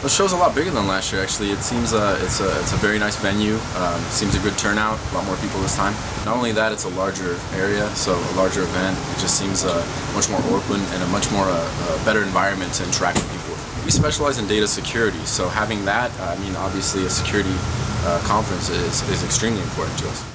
The show's a lot bigger than last year. Actually, it seems uh, it's a it's a very nice venue. Um, seems a good turnout. A lot more people this time. Not only that, it's a larger area, so a larger event. It just seems uh, much more open and a much more uh, uh better environment to interact with people. We specialize in data security, so having that, I mean, obviously, a security uh, conference is is extremely important to us.